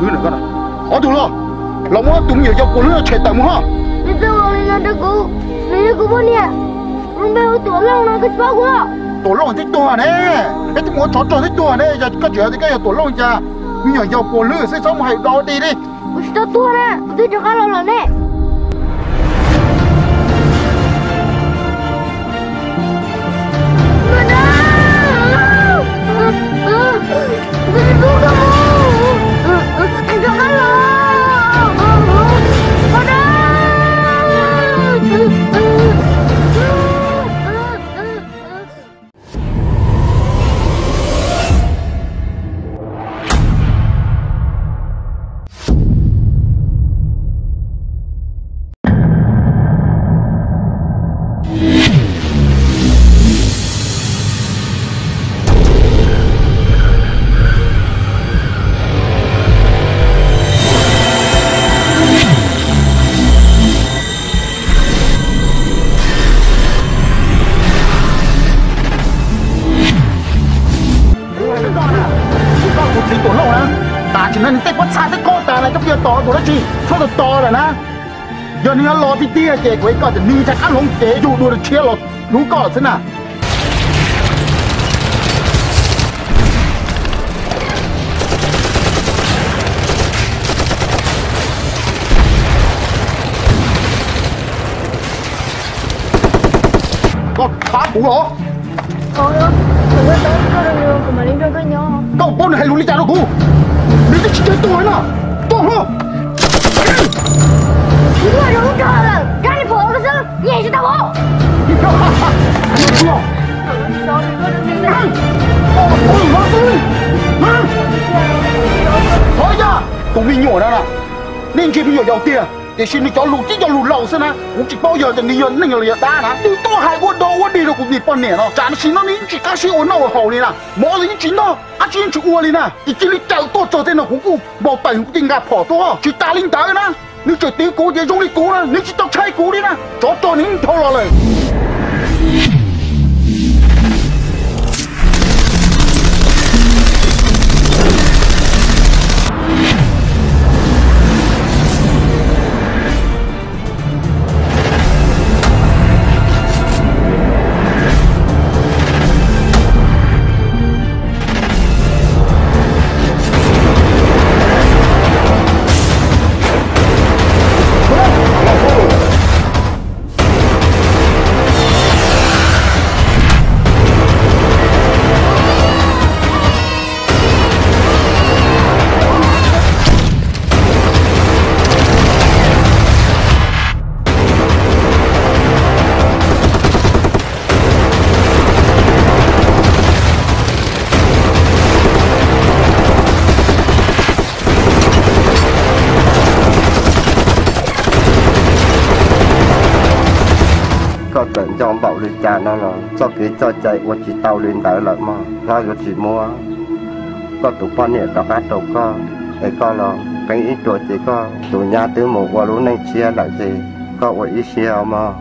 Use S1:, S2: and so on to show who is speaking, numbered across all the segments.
S1: lưới nữa cơ nè ở tụ lo. Lòng mua tụi nhiều cho của lưới chạy tầm ha
S2: đâu rồi là được cú này cú bao nhiêu lúc bây tụi lâu nó cái bao quá.
S1: Tổ lông thích tua nè? Cái tụi mua chó chó thích tua nè? Giờ có chuyện thì cái tổ lông cha. Nhiều cho của lưới sẽ sống hay đó đi đi.
S2: Ủa sao tua nè. Tôi cho cái
S1: ดี๋ยวนี้รอพี่เตี้ยเจกไว้ก่อนจะนี่จะข้าลงเจอยู่ดูเชียร์หรอกรู้ก่อนสินะก็ขาหมูเหรอ
S3: เออผมก็ต้องก็เร็วๆกัมาเล่นด้วกันเนาะ
S1: ต้องป้นให้รู้ลิจารุกูนี่จะชิดใจตัวนะต้องเหรอ
S2: 热融化了，赶紧跑个身，撵去大王。
S1: thôi ra cũng đi nhổ ra nè nên khi bây giờ giàu tiền để xin đi cho lụt chứ cho lụt lầu xem nè cũng chỉ bao giờ thì đi nhận nên người ta nè đi to hai quân đâu quân đi rồi cũng đi phần nè nó chán xin nó nín chỉ cá sĩ ổn nào hầu đi nè mỗi lính chính nó ăn chín chục uo đi nè thì chỉ đi chào to cho thế nó cũng bỏ tẩy cũng tình gặp bỏ to chỉ ta lính tá cái nè 你决定过点用力过了，你去找蔡国林呢，找到你头了嘞。
S4: Tận lên cha nó là cho cái cho chạy, qua chỉ tàu lên tới lại mà. Nó có chỉ mua. Có tụ con nhẹ có cá tàu có cái co là cái ít tuổi chỉ có tụ nhà tứ một qua lúc này chia lại gì có qua ít chia mà.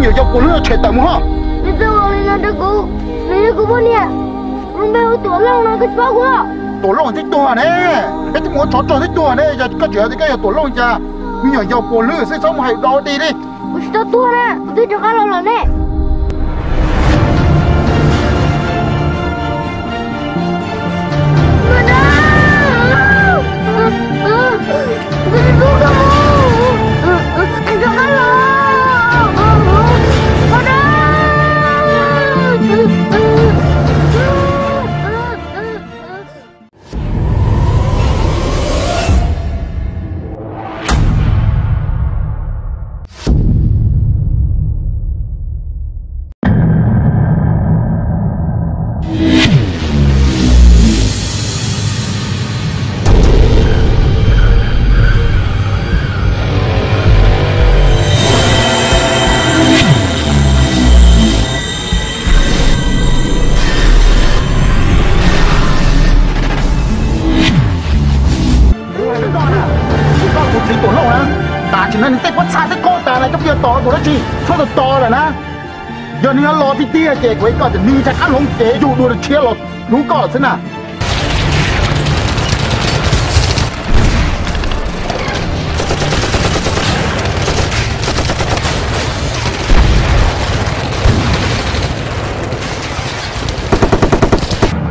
S1: Nhiều dọc của lửa chạy tầm ha
S2: Ni tu orang yang ada ku. Ni ku pun ni. Rumah aku tu orang nak kecil aku lah.
S1: tổ lông thích tua nè cái mua chó chó thích tua nè giờ có chuyện thì cái tổ lông cha nhiều dọc của lửa sẽ sống hay đó đi đi
S2: Aku sudah tua lah. Itu cakap lawan ni. Mana?
S1: こたちちょっと倒แ呢。要你นะ弟弟啊，给鬼搞的，你才看龙给就多的切了，如搞真呐。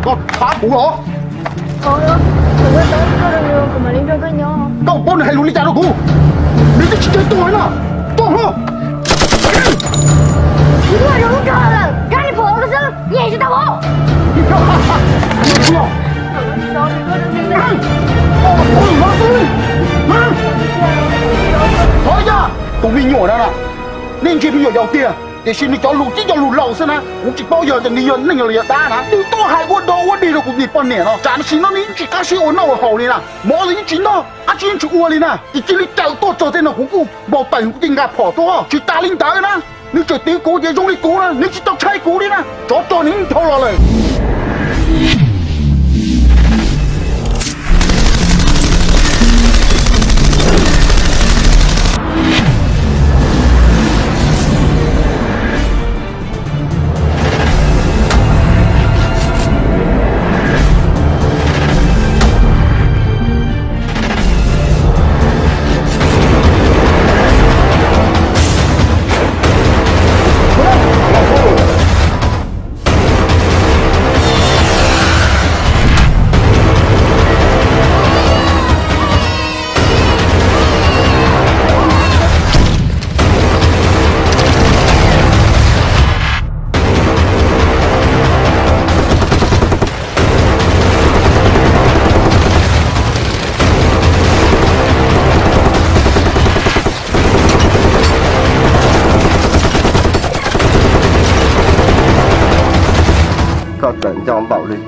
S1: ก็ขาปูเหรอ
S3: เออถือว่าตอนก็เร็วๆกับมาเรื่อยๆก็เนาะ
S1: ก็ป้นให้รู้ลิจารุกูนี่จะชิดใจตัวเลยนะตัวเหรอ
S2: 我忍够了，赶紧跑个身，眼睛大王。
S1: 你不要，不要。
S2: 人找你哥的命来。
S1: 滚！呀，都别惹他啦。你今天惹到天，这星期找路子找路走身啊。我吃饱了就你人，你人越大啦。你多害我多，我离了你半年了。站的是你，只敢说孬话呢啦。我是一只，阿娟是乌龟呢。一只你斗多做得到，我姑无胆硬压破多，就打你打的。你这点锅也用你鼓了，你去当菜鼓的呢？找到你一条了嘞！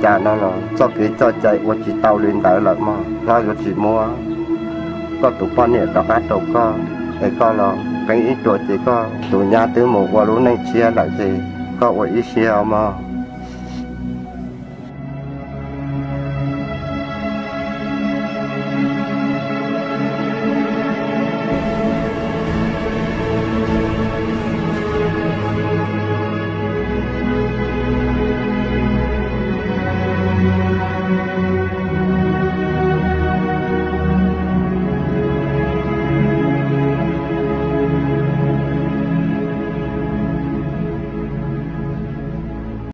S4: Cha nó là cho cái cho chạy qua chỉ tàu lên tới lại mà. Nó có chỉ mua, có tụ con nhẹ đó cá tụ co cái co là, cái ít tuổi chỉ co tụ nhà tứ một qua lúc này chia lại gì có ở ít chia mà.